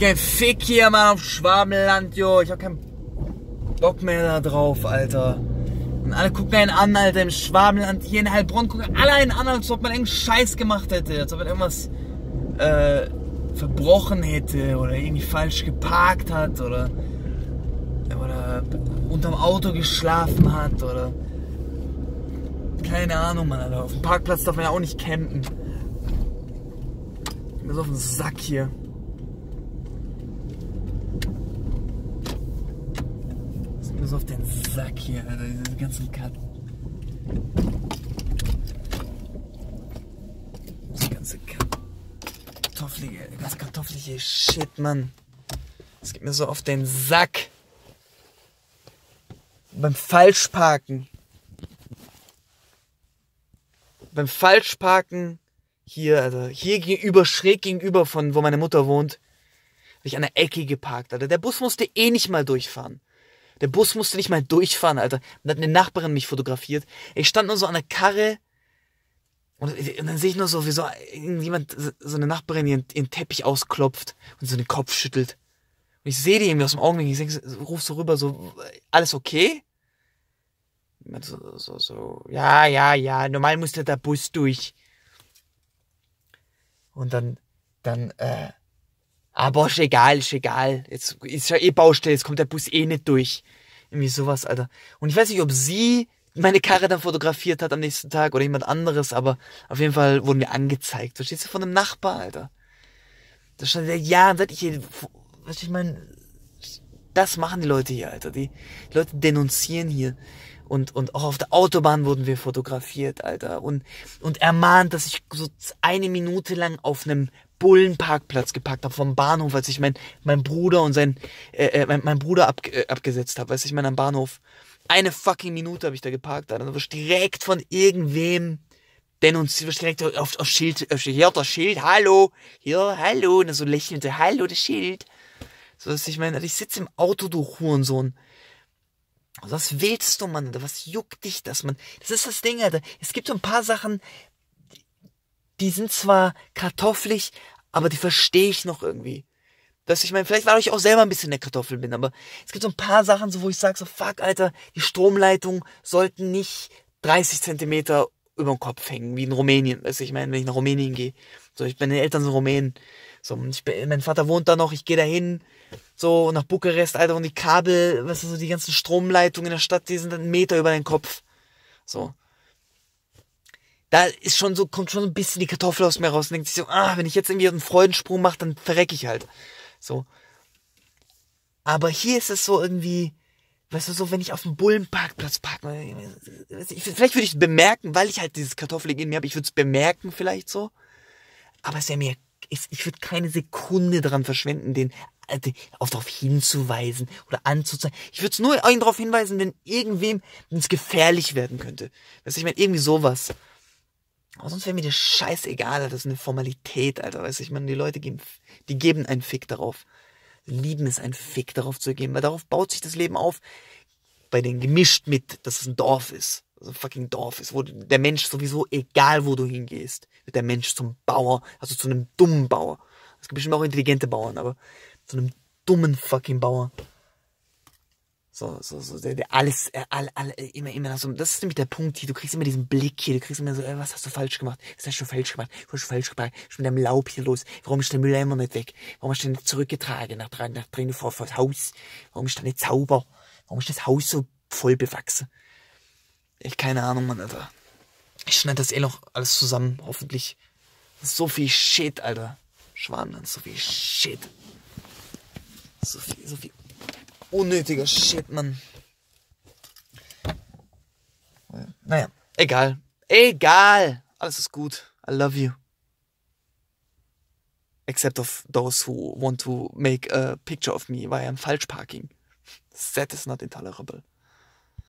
Kein Fick hier, Mann, auf Schwabenland, jo. Ich hab keinen Bock mehr da drauf, Alter. Und alle gucken einen an, Alter, im Schwabenland. Hier in Heilbronn gucken alle einen an, als ob man irgendeinen Scheiß gemacht hätte. Als ob man irgendwas äh, verbrochen hätte oder irgendwie falsch geparkt hat oder, oder unterm Auto geschlafen hat oder keine Ahnung, Mann, Alter. Auf dem Parkplatz darf man ja auch nicht campen. Ich bin so auf den Sack hier. Ich bin so auf den Sack hier, Alter. Diese ganzen Karten. Das ganze kartoffelige, das kartoffelige Shit, Mann. Das geht mir so auf den Sack. Beim Falschparken beim Falschparken hier, also hier gegenüber, schräg gegenüber von wo meine Mutter wohnt, habe ich an der Ecke geparkt, Alter. Der Bus musste eh nicht mal durchfahren. Der Bus musste nicht mal durchfahren, Alter. Und hat eine Nachbarin mich fotografiert. Ich stand nur so an der Karre und, und dann sehe ich nur so, wie so irgendjemand, so eine Nachbarin ihren, ihren Teppich ausklopft und so den Kopf schüttelt. Und ich sehe die irgendwie aus dem Augenblick. Ich denke, ruf so rüber, so, alles okay? so, so, so, ja, ja, ja, normal muss der Bus durch. Und dann, dann, äh, aber ist egal, ist egal. Jetzt ist ja eh Baustelle, jetzt kommt der Bus eh nicht durch. Irgendwie sowas, Alter. Und ich weiß nicht, ob sie meine Karre dann fotografiert hat am nächsten Tag oder jemand anderes, aber auf jeden Fall wurden wir angezeigt. Verstehst du, von einem Nachbar, Alter. Da stand der, ja, seit ich hier, was ich meine, das machen die Leute hier, Alter. Die, die Leute denunzieren hier und, und auch auf der Autobahn wurden wir fotografiert, Alter. Und, und ermahnt, dass ich so eine Minute lang auf einem Bullenparkplatz geparkt habe vom Bahnhof, als ich mein, mein Bruder und sein, äh, äh mein, mein Bruder ab, äh, abgesetzt habe, weiß ich, mein am Bahnhof. Eine fucking Minute habe ich da geparkt, Alter. Da wirst direkt von irgendwem denunziert, wirst direkt auf, auf Schild, auf, hier das Schild, hallo, hier, hallo, und so lächelnde, hallo, das Schild. So, dass ich meine, ich sitze im Auto, du Hurensohn. Was willst du, Mann? Was juckt dich das, Mann? Das ist das Ding, Alter. Es gibt so ein paar Sachen, die sind zwar kartoffelig, aber die verstehe ich noch irgendwie. Dass ich meine, vielleicht weil ich auch selber ein bisschen der Kartoffel bin, aber es gibt so ein paar Sachen, so wo ich sage, so fuck, Alter, die Stromleitungen sollten nicht 30 Zentimeter über dem Kopf hängen, wie in Rumänien. Du, ich meine, wenn ich nach Rumänien gehe. So, ich meine Eltern sind Rumänen. So, ich bin, mein Vater wohnt da noch, ich gehe da hin, so nach Bukarest, Alter, und die Kabel, was weißt du, so die ganzen Stromleitungen in der Stadt, die sind einen Meter über den Kopf. So. Da ist schon so, kommt schon ein bisschen die Kartoffel aus mir raus und denkt sich so, ah, wenn ich jetzt irgendwie einen Freudensprung mache, dann verreck ich halt. So. Aber hier ist es so irgendwie, weißt du, so, wenn ich auf dem Bullenparkplatz parke, vielleicht würde ich es bemerken, weil ich halt dieses Kartoffelig in mir habe, ich würde es bemerken vielleicht so. Aber es wäre mir ich würde keine Sekunde daran verschwenden, den äh, auf darauf hinzuweisen oder anzuzeigen. Ich würde es nur darauf hinweisen, wenn irgendwem es gefährlich werden könnte. Weißt du, ich meine, irgendwie sowas. Aber sonst wäre mir das scheißegal, das ist eine Formalität, Alter. Weißt du, ich meine, die Leute geben, die geben einen Fick darauf. Lieben es, einen Fick darauf zu geben, weil darauf baut sich das Leben auf. Bei den gemischt mit, dass es ein Dorf ist so ein fucking Dorf ist, wo der Mensch sowieso, egal wo du hingehst, wird der Mensch zum Bauer, also zu einem dummen Bauer. Es gibt bestimmt auch intelligente Bauern, aber zu einem dummen fucking Bauer. So, so, so, der, der alles, äh, all, all, immer, immer so, das ist nämlich der Punkt hier, du kriegst immer diesen Blick hier, du kriegst immer so, ey, was hast du falsch gemacht? Was hast du falsch gemacht? Was hast du falsch gemacht? Was ist mit deinem Laub hier los? Warum ist der Müll immer nicht weg? Warum hast du den nicht zurückgetragen nach, nach drinnen vor, vor das Haus? Warum ist da nicht sauber? Warum ist das Haus so voll bewachsen? Ich keine Ahnung, Mann, Alter. Ich schneide das eh noch alles zusammen, hoffentlich. So viel Shit, Alter. Schwan, so viel Shit. So viel, so viel unnötiger Shit, Mann. Naja, egal. Egal. Alles ist gut. I love you. Except of those who want to make a picture of me via falsch parking. That is not intolerable.